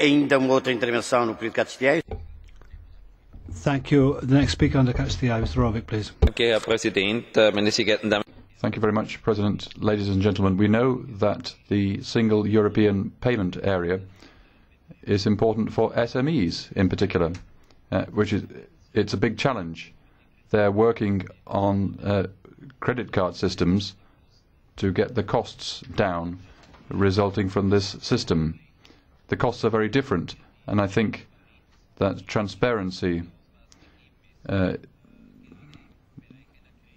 Ainda uma outra intervenção no período catch the eye. Thank you. The next speaker under Catch the Eye, Mr. Rübig, please. Danke, Herr Präsident, äh, meine sehr geehrten Damen Thank you very much, President. Ladies and gentlemen, we know that the single European payment area is important for SMEs in particular, uh, which is it's a big challenge. They're working on uh, credit card systems to get the costs down resulting from this system. The costs are very different, and I think that transparency uh,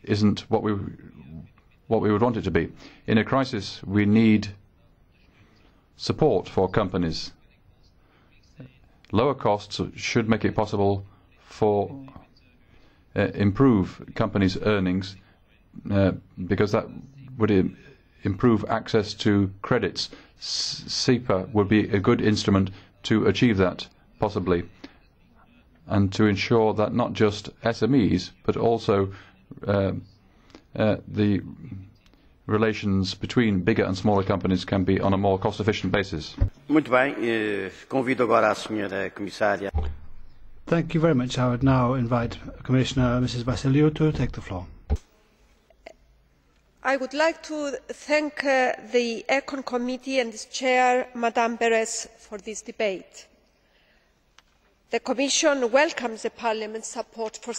isn't what we what we would want it to be. In a crisis, we need support for companies. Lower costs should make it possible for uh, improve companies' earnings uh, because that would improve access to credits. S- SEPA would be a good instrument to achieve that, possibly, and to ensure that not just SMEs but also uh, uh, the relations between bigger and smaller companies can be on a more cost-efficient basis. Muito bem, convido agora a senhora comissária. Thank you very much. I would now invite Commissioner Mrs. Vassiliou to take the floor. I would like to thank uh, the Econ Committee and its chair, Madame Beres, for this debate. The Commission welcomes Parliament's support for